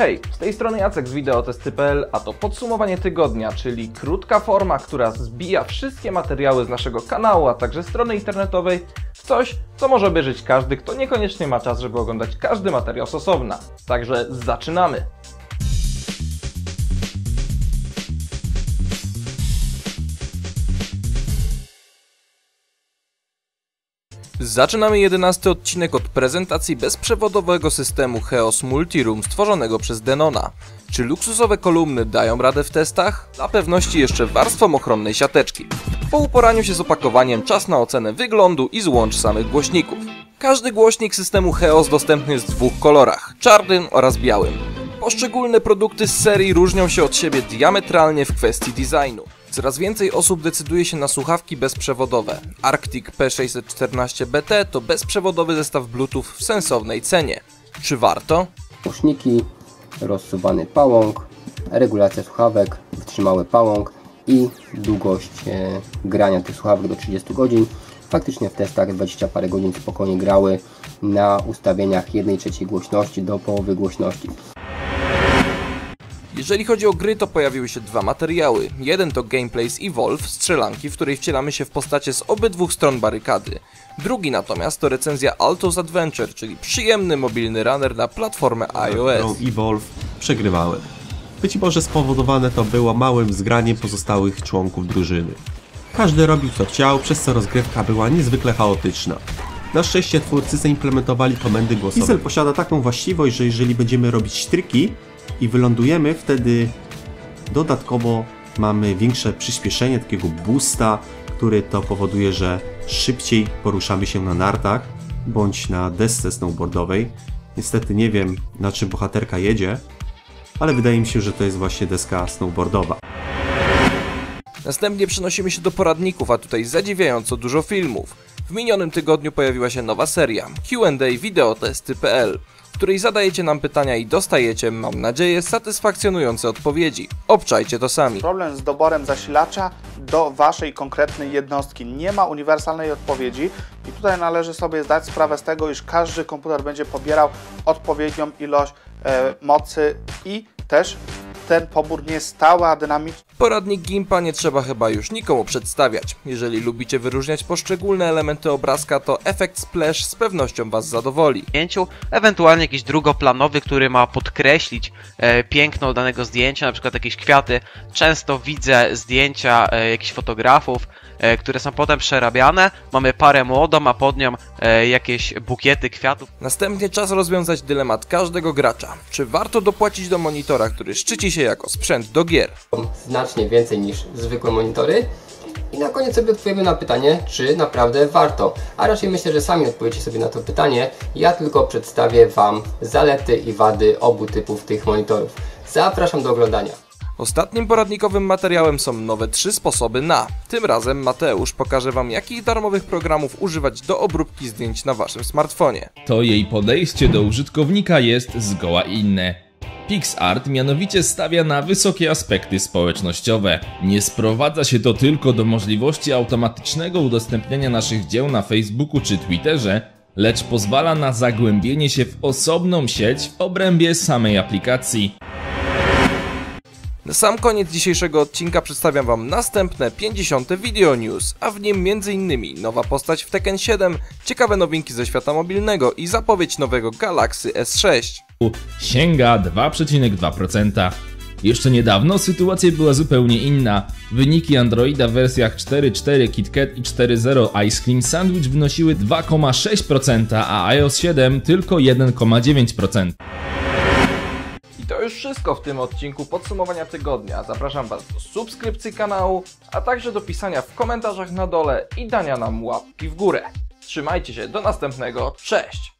Hej, z tej strony Jacek z wideotesty.pl, a to podsumowanie tygodnia, czyli krótka forma, która zbija wszystkie materiały z naszego kanału, a także strony internetowej w coś, co może obejrzeć każdy, kto niekoniecznie ma czas, żeby oglądać każdy materiał z osobna. Także zaczynamy! Zaczynamy jedenasty odcinek od prezentacji bezprzewodowego systemu Heos Multiroom stworzonego przez Denona. Czy luksusowe kolumny dają radę w testach? Dla pewności jeszcze warstwą ochronnej siateczki. Po uporaniu się z opakowaniem czas na ocenę wyglądu i złącz samych głośników. Każdy głośnik systemu Heos dostępny jest w dwóch kolorach, czarnym oraz białym. Poszczególne produkty z serii różnią się od siebie diametralnie w kwestii designu. Coraz więcej osób decyduje się na słuchawki bezprzewodowe. Arctic P614BT to bezprzewodowy zestaw Bluetooth w sensownej cenie. Czy warto? Głośniki, rozsuwany pałąk, regulacja słuchawek, wytrzymały pałąk i długość e, grania tych słuchawek do 30 godzin. Faktycznie w testach 20 parę godzin spokojnie grały na ustawieniach 1 trzeciej głośności do połowy głośności. Jeżeli chodzi o gry, to pojawiły się dwa materiały. Jeden to gameplay z Evolve, strzelanki, w której wcielamy się w postacie z obydwu stron barykady. Drugi natomiast to recenzja Altos Adventure, czyli przyjemny mobilny runner na platformę iOS. którą Evolve przegrywały. Być może spowodowane to było małym zgraniem pozostałych członków drużyny. Każdy robił co chciał, przez co rozgrywka była niezwykle chaotyczna. Na szczęście twórcy zaimplementowali komendy głosowe. Diesel posiada taką właściwość, że jeżeli będziemy robić triki i wylądujemy, wtedy dodatkowo mamy większe przyspieszenie, takiego boosta, który to powoduje, że szybciej poruszamy się na nartach bądź na desce snowboardowej. Niestety nie wiem na czym bohaterka jedzie, ale wydaje mi się, że to jest właśnie deska snowboardowa. Następnie przenosimy się do poradników, a tutaj zadziwiająco dużo filmów. W minionym tygodniu pojawiła się nowa seria Q&A wideotesty.pl, w której zadajecie nam pytania i dostajecie, mam nadzieję, satysfakcjonujące odpowiedzi. Obczajcie to sami. Problem z doborem zasilacza do Waszej konkretnej jednostki. Nie ma uniwersalnej odpowiedzi i tutaj należy sobie zdać sprawę z tego, iż każdy komputer będzie pobierał odpowiednią ilość e, mocy i też ten pobór nie jest stały, a dynamiczny. Poradnik Gimpa nie trzeba chyba już nikomu przedstawiać. Jeżeli lubicie wyróżniać poszczególne elementy obrazka, to efekt splash z pewnością Was zadowoli. zdjęciu, ewentualnie jakiś drugoplanowy, który ma podkreślić e, piękno danego zdjęcia, na przykład jakieś kwiaty. Często widzę zdjęcia e, jakichś fotografów, które są potem przerabiane. Mamy parę młodą, a pod nią e, jakieś bukiety kwiatów. Następnie czas rozwiązać dylemat każdego gracza. Czy warto dopłacić do monitora, który szczyci się jako sprzęt do gier? Znacznie więcej niż zwykłe monitory. I na koniec sobie odpowiemy na pytanie, czy naprawdę warto. A raczej myślę, że sami odpowiecie sobie na to pytanie. Ja tylko przedstawię Wam zalety i wady obu typów tych monitorów. Zapraszam do oglądania. Ostatnim poradnikowym materiałem są nowe trzy sposoby na. Tym razem Mateusz pokaże Wam, jakich darmowych programów używać do obróbki zdjęć na Waszym smartfonie. to jej podejście do użytkownika jest zgoła inne. PixArt mianowicie stawia na wysokie aspekty społecznościowe. Nie sprowadza się to tylko do możliwości automatycznego udostępniania naszych dzieł na Facebooku czy Twitterze, lecz pozwala na zagłębienie się w osobną sieć w obrębie samej aplikacji. Na sam koniec dzisiejszego odcinka przedstawiam Wam następne 50. Video News, a w nim m.in. nowa postać w Tekken 7, ciekawe nowinki ze świata mobilnego i zapowiedź nowego Galaxy S6. sięga 2,2%. Jeszcze niedawno sytuacja była zupełnie inna. Wyniki Androida w wersjach 4.4 KitKat i 4.0 Ice Cream Sandwich wynosiły 2,6%, a iOS 7 tylko 1,9%. To już wszystko w tym odcinku podsumowania tygodnia. Zapraszam Was do subskrypcji kanału, a także do pisania w komentarzach na dole i dania nam łapki w górę. Trzymajcie się, do następnego, cześć!